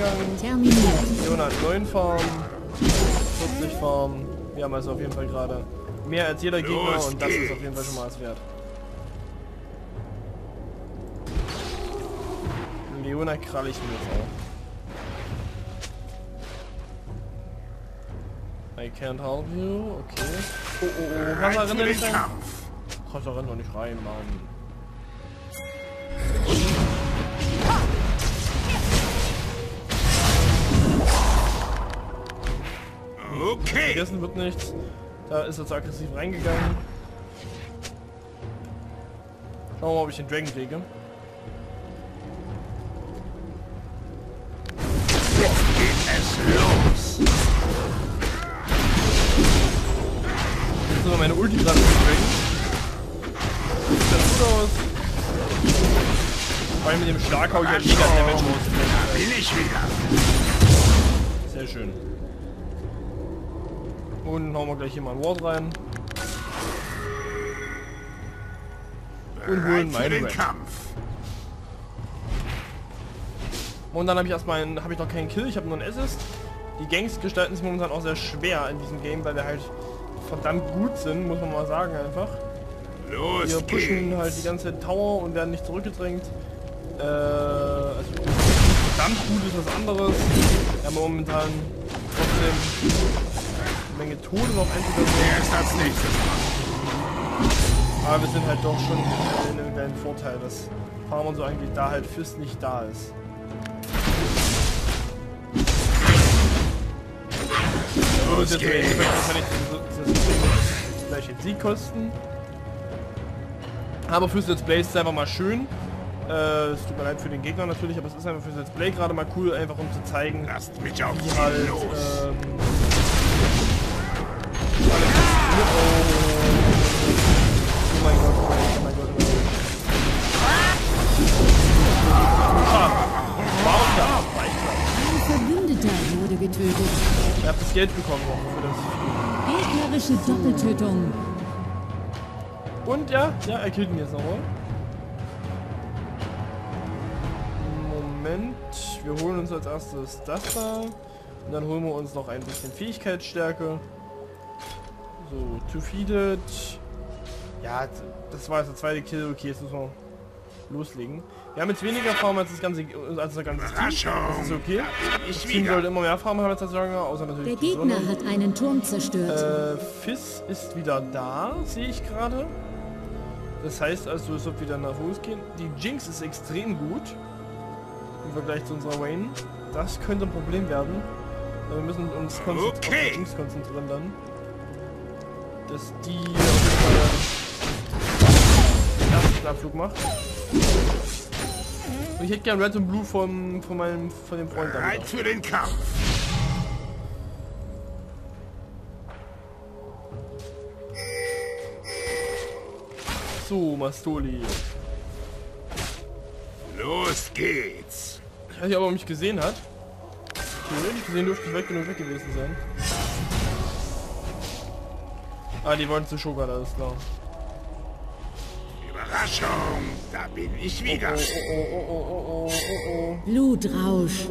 reingegangen. Terminiert. Leona hat 9 Farm, 40 Farm. Wir haben also auf jeden Fall gerade mehr als jeder Gegner Los und das ist auf jeden Fall schon mal was wert. Leona krall ich mir jetzt auch. I can't help you, okay. Oh, oh, oh, Wasser rennt nicht rein. Kampf. Wasser rennt doch nicht rein, Mann. Vergessen wird nichts. Da ist er zu aggressiv reingegangen. Schauen wir mal, ob ich den Dragon kriege. Jetzt geht es los. Jetzt meine Ulti dem Dragon. Sieht ganz gut aus. Vor allem mit dem Schlag hau ich halt mega Damage raus. Bin ich wieder. Sehr schön. Und hauen wir gleich hier mal ein Ward rein. Und holen meinen den Rank. Kampf. Und dann habe ich erstmal einen- habe ich noch keinen Kill, ich habe nur einen Assist. Die Gangs gestalten sich momentan auch sehr schwer in diesem Game, weil wir halt verdammt gut sind, muss man mal sagen einfach. Los Wir pushen geht's. halt die ganze Tower und werden nicht zurückgedrängt. Äh, also verdammt gut ist was anderes. Haben momentan trotzdem Menge Tode noch einzusetzen. Aber wir sind halt doch schon in einem kleinen Vorteil, dass Farm und so eigentlich da halt Fist nicht da ist. Los jetzt geht's. gleich den Sieg kosten. Aber fürs Let's Play ist es einfach mal schön. Äh, es tut mir leid für den Gegner natürlich, aber es ist einfach fürs Let's Play gerade mal cool, einfach um zu zeigen, Lasst mich auf wie halt los. ähm, ja, reicht das. Ein Verbündeter wurde getötet. Ihr habt das Geld bekommen noch für das. Gegnerische Doppeltötung. Und ja, ja, er killt ihn jetzt nochmal. Moment, wir holen uns als erstes das da. Und dann holen wir uns noch ein bisschen Fähigkeitsstärke. So, to feed it. Ja, das war jetzt der zweite Kill. Okay, jetzt müssen wir loslegen. Wir haben jetzt weniger Farm als das ganze, als das ganze Team. Das ist okay. Das ich Team sollte immer mehr Farm haben als das Genre, außer natürlich Der Gegner Sonne. hat einen Turm zerstört. Äh, Fizz ist wieder da, sehe ich gerade. Das heißt also, es wird wieder nach Fuß gehen. Die Jinx ist extrem gut. Im Vergleich zu unserer Wayne. Das könnte ein Problem werden. Wir müssen uns konzentri auf Okay. die Jinx konzentrieren dann. Dass die auf jeden Fall den ersten Abflug macht. Und ich hätte gern Red und Blue vom, von meinem von dem Freund Bereit für den Kampf. So, Mastoli. Los geht's. Ich weiß nicht, ob er mich gesehen hat. Theoretisch gesehen dürfte ich weit genug weg gewesen sein. Ah, die wollen zu Shogun, alles klar. Überraschung. Da bin ich Oh, wieder. oh, oh, oh, oh, oh, oh, oh, oh. Blutrausch.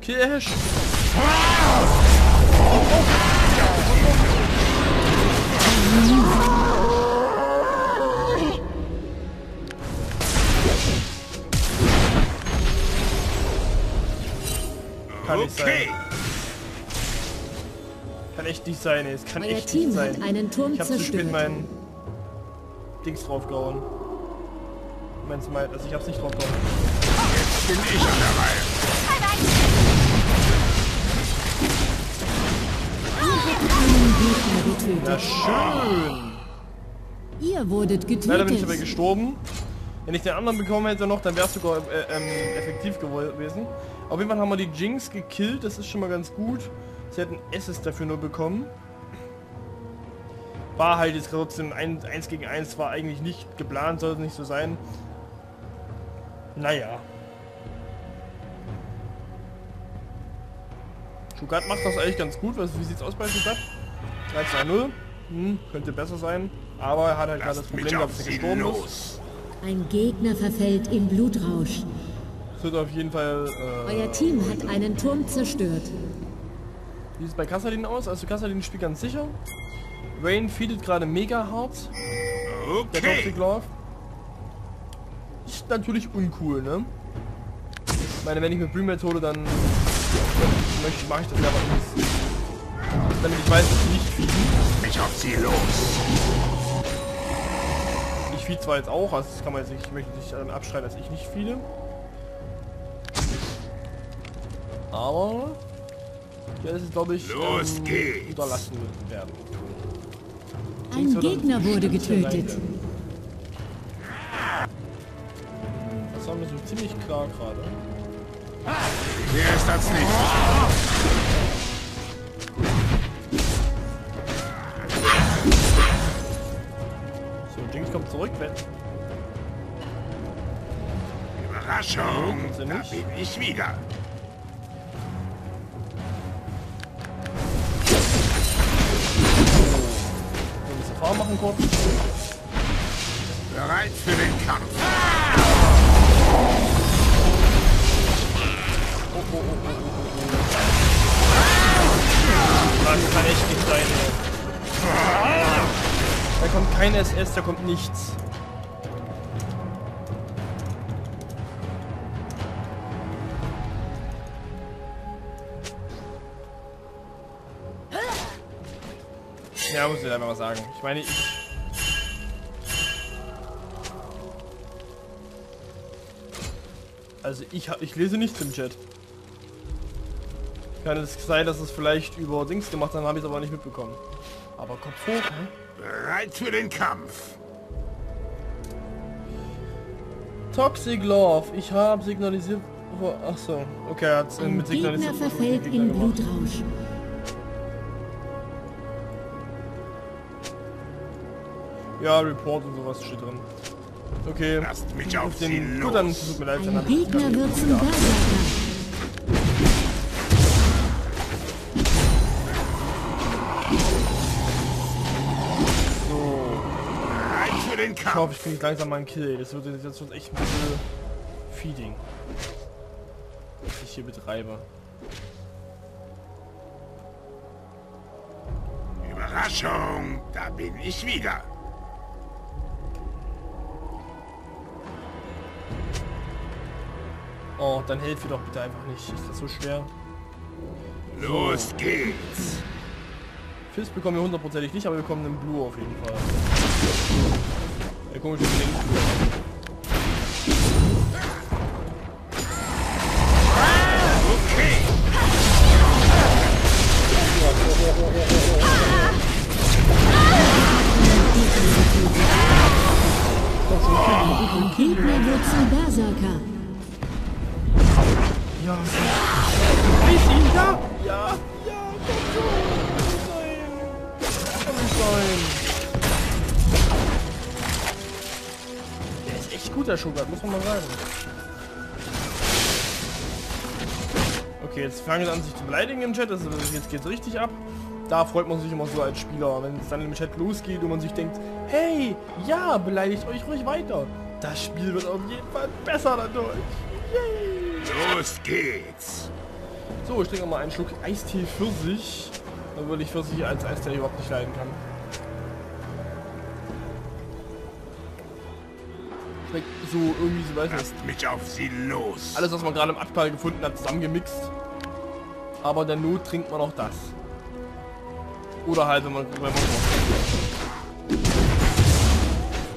Kirsch! Kann nicht sein. Kann echt nicht sein, ey. Es kann Euer echt Team nicht hat sein. einen Turm Ich hab zu spät meinen Dings draufgehauen. Mein Smite, also ich hab's nicht draufgehauen. Jetzt bin ich an der Reihe. Getötet. Ja, schön! Ihr wurdet Leider bin ich dabei getötet. gestorben. Wenn ich den anderen bekommen hätte noch, dann wäre es sogar äh, ähm, effektiv gewesen. Auf jeden Fall haben wir die Jinx gekillt, das ist schon mal ganz gut. Sie hat ein Assist dafür nur bekommen. War halt jetzt trotzdem 1, 1 gegen 1, war eigentlich nicht geplant, sollte nicht so sein. Naja. Schugat macht das eigentlich ganz gut. Was, wie sieht's aus bei Schugat? 3-2-0. Hm, könnte besser sein. Aber er hat halt gerade das Problem dass er sie gestorben ist. Ein Gegner verfällt im Blutrausch. Es wird auf jeden Fall... Äh, Euer Team hat einen Turm zerstört. Wie sieht es bei Kassadin aus? Also Kassadin spielt ganz sicher. Rain feedet gerade mega hart. Der Okay. Toxic Love. Ist natürlich uncool, ne? Ich meine, wenn ich mit Brew-Methode dann möchte, mache ich das ja aber nicht. Damit ich weiß, dass sie nicht feeden. Mich auf sie los. Ich feed zwar jetzt auch, also das kann man jetzt nicht, ich möchte nicht daran abstreiten, dass ich nicht feede. Aber ja, das ist glaube ich Los ähm, geht's. unterlassen werden. Ein Gegner wurde getötet. Das haben wir so ziemlich klar gerade. Wer ist das nicht? So, Jinx kommt zurück, wenn. Überraschung. Da nicht. bin ich wieder. Fahr machen kurz. Bereit für den Kampf. Das kann echt nicht sein. Da kommt kein SS, da kommt nichts. Ja, muss ich einfach mal sagen. Ich meine, ich... Also ich, hab- ich lese nichts im Chat. Kann es sein, dass es vielleicht über Dings gemacht haben, habe ich es aber nicht mitbekommen. Aber Kopf hoch, ne? Bereit für den Kampf. Toxic Love, ich habe signalisiert... Ach so, okay, er hat äh, Ein mit Gegner signalisiert... mit dem verfällt Gegner in gemacht. Blutrausch. Ja, Report und sowas steht drin. Okay. Lasst mich auf den, Gut, dann tut mir leid, dann hab ich Gegner wird zum Berserker. So, Bereit für den ich hoffe, ich kriege langsam mal einen Kill. Das wird jetzt wird echt ein bisschen Feeding. Was ich hier betreibe. Überraschung. Da bin ich wieder. Oh, dann helft ihr doch bitte einfach nicht. Ist das so schwer? Los geht's. Fist bekommen wir hundertprozentig nicht, aber wir bekommen einen Blue auf jeden Fall. Der komische Blue. Okay, jetzt fangen sie an sich zu beleidigen im Chat, also jetzt geht's richtig ab. Da freut man sich immer so als Spieler, wenn es dann im Chat losgeht und man sich denkt, hey, ja, beleidigt euch ruhig weiter. Das Spiel wird auf jeden Fall besser dadurch. Yay! Los geht's. So, ich trinke mal einen Schluck Eistee Pfirsich. Obwohl ich Pfirsich als Eistee überhaupt nicht leiden kann. So irgendwie, so weiß ich nicht. Lasst mich auf sie los. Alles, was man gerade im Abfall gefunden hat, zusammengemixt. Aber in der Not trinkt man auch das. Oder halt, wenn man... Wenn man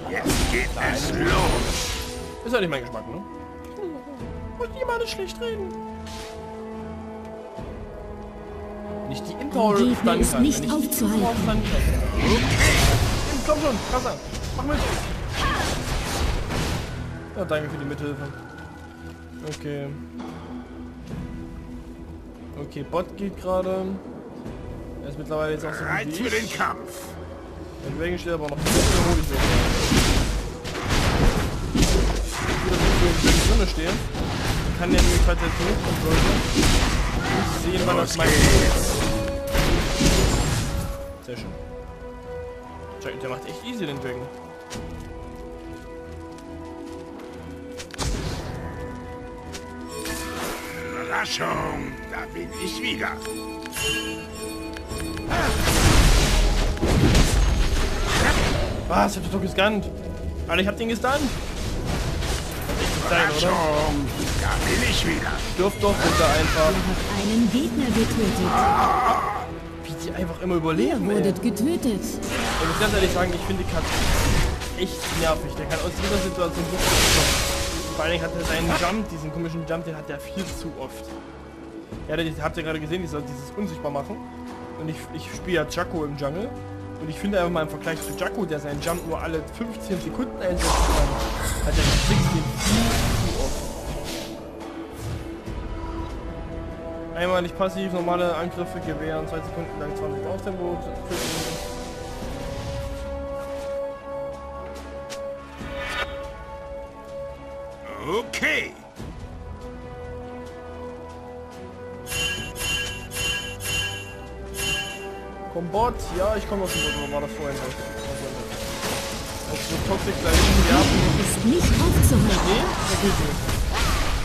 Jetzt geht es los. ist ja nicht mein Geschmack, ne? Muss niemand schlecht reden. Nicht die Intower Gegner stunnen ist nicht aufzuhalten. Komm schon, krasser. Mach mit. Ja, danke für die Mithilfe. Okay. Okay, Bot geht gerade. Er ist mittlerweile jetzt auch so gut Bereit für den ich. Kampf. Der Dragon steht aber noch bisschen hoch. Ich will Gut, dass ich drinne stehe. Kann der nämlich, falls er jetzt hochkommen sollte, nicht sehen, wann das mein. Sehr schön. Der macht echt easy den Dragon. Überraschung, da bin ich wieder. Was? Ich hab doch gescannt. Alter, ich hab den gestunt. Sein, oder? Da bin ich wieder. Dürft doch bitte einfach. Hat einen Gegner getötet. Wie die einfach immer überleben, wurdet getötet. Ich muss ganz ehrlich sagen, ich finde Kat echt nervig. Der kann aus jeder Situation so rauskommen. Vor allen Dingen hat er seinen Jump, diesen komischen Jump, den hat er viel zu oft. Ja, das habt ihr gerade gesehen, dieser, dieses Unsichtbar machen. Und ich, ich spiele ja Jacko im Jungle. Und ich finde einfach mal im Vergleich zu Jacko, der seinen Jump nur alle 15 Sekunden einsetzen kann, hat er Tricks den viel zu oft. Einmal nicht passiv, normale Angriffe gewähren, 2 Sekunden lang 20 Auftempo. Okay. Komm Bot, ja, ich komme auf den Bot, war das vorhin nicht? Als so Toxic gleich. Ist nicht nicht.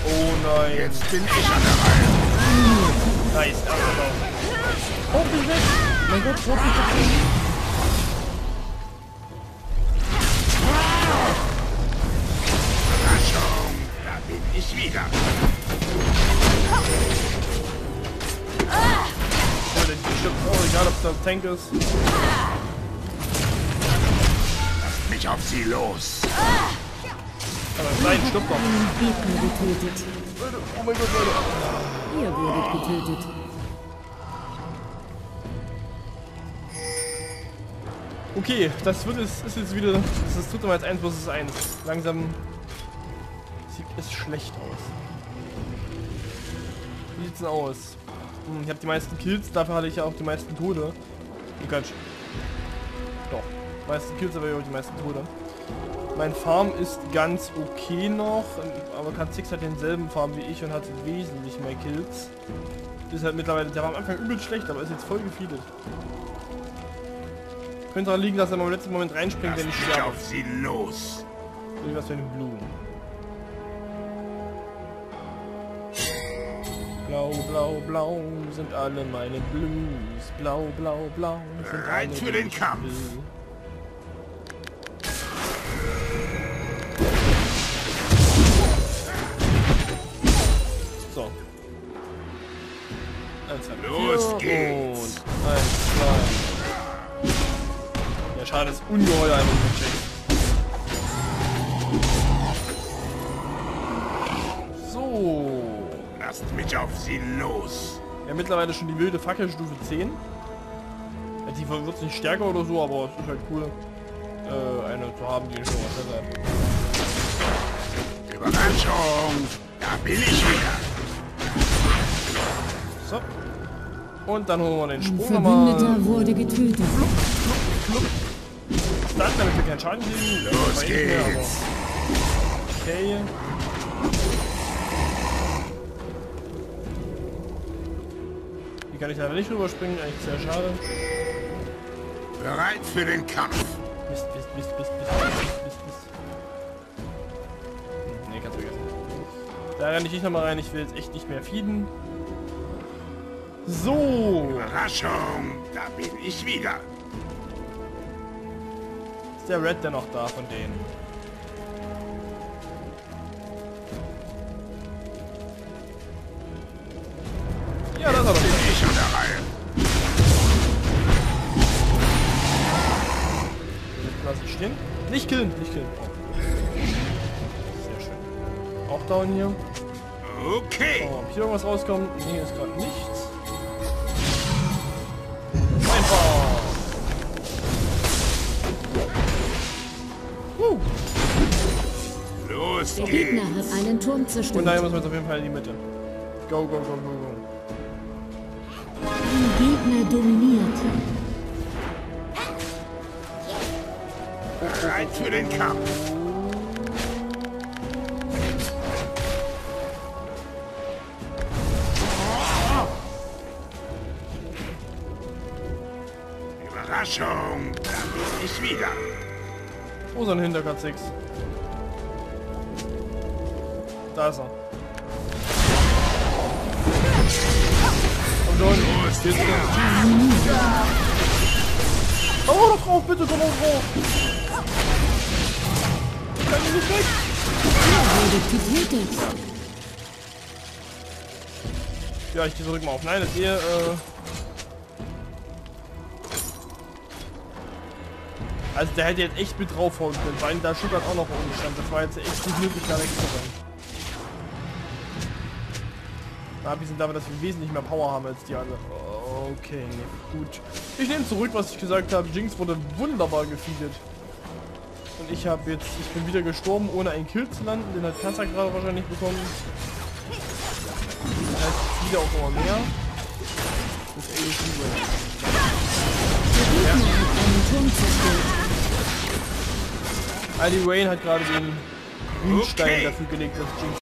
Oh nein. Jetzt bin ich an der Reihe. Nice, Down. Oh, bin weg. Mein Gott, wo bin ich Überraschung, bin ich wieder. Oh, auch, egal ob es der Tank ist. Lasst mich auf sie los. Aber nein, stirbt doch. Einen Gegner getötet. Leute, oh mein Gott, Leute. Ihr wurdet getötet. Okay, das wird es, ist jetzt wieder, das ist dritte Mal als 1 vs 1. Langsam es schlecht aus. Wie sieht's denn aus? Hm, ich habe die meisten Kills, dafür hatte ich ja auch die meisten Tode. Oh Gott. Doch, die meisten Kills, aber auch die meisten Tode. Mein Farm ist ganz okay noch, aber K6 hat denselben Farm wie ich und hat wesentlich mehr Kills. Ist halt mittlerweile, der war am Anfang übel schlecht, aber ist jetzt voll gefeedet. Könnte daran liegen, dass er im letzten Moment reinspringt, wenn ich sterbe. auf sie los. Irgendwas für eine Blumen. Blau, blau, blau sind alle meine Blues. Blau, blau, blau sind Bereit alle, für den Kampf. So. Eins, Los geht's. Und eins, zwei. Der Schaden ist ungeheuer einfach. Lasst mich auf sie los. Ja, mittlerweile schon die wilde Fackelstufe 10. Ja, die wird nicht stärker oder so, aber es ist halt cool, äh, eine zu haben, die schon was besser hat. Überraschung, da bin ich wieder. So. Und dann holen wir den Sprung nochmal. Wurde getötet. Dann, damit wir keinen Schaden kriegen. Los eh geht's. Okay. Hier kann ich leider nicht rüberspringen, eigentlich sehr schade. Bereit für den Kampf. Mist, Mist, Mist, Mist, Mist, Mist, Mist, Mist. Nee, kannst du vergessen. Da renne ich nicht nochmal rein, ich will jetzt echt nicht mehr feeden. So. Überraschung, da bin ich wieder. Ist der Red denn noch da von denen? Ja, das ist Nicht killen, nicht killen. Oh. Sehr schön. Auch down hier. Okay. Oh, ob hier irgendwas rauskommt? Nee, ist gerade nichts. Einfach. Uh. Los Der Gegner hat einen Turm Und zerstört. daher müssen wir jetzt auf jeden Fall in die Mitte. Go, go, go, go, go. Ein Gegner dominiert. Bereit für den Kampf. Überraschung, da bin ich wieder. Wo ist er denn hinter K6? Da ist er. Und schon. Jetzt geht's. Oh, doch drauf, bitte, komm auf drauf. Kann ihn nicht weg. Ja, ich drück mal auf. Nein, das ihr, äh... Also der hätte jetzt echt mit draufhauen können, weil da Schuckert auch noch oben stand. Das war jetzt echt nicht möglich, da wegzurennen. Da abgesehen davon, dass wir wesentlich mehr Power haben als die anderen. Okay, gut. Ich nehme zurück, was ich gesagt habe. Jinx wurde wunderbar gefeedet. Und ich habe jetzt, ich bin wieder gestorben, ohne einen Kill zu landen. Den hat Kassa gerade wahrscheinlich bekommen. Das heißt, wieder auch immer mehr. Das ist zerstört. Ali Wayne hat gerade den Grünstein Okay. dafür gelegt, dass Jinx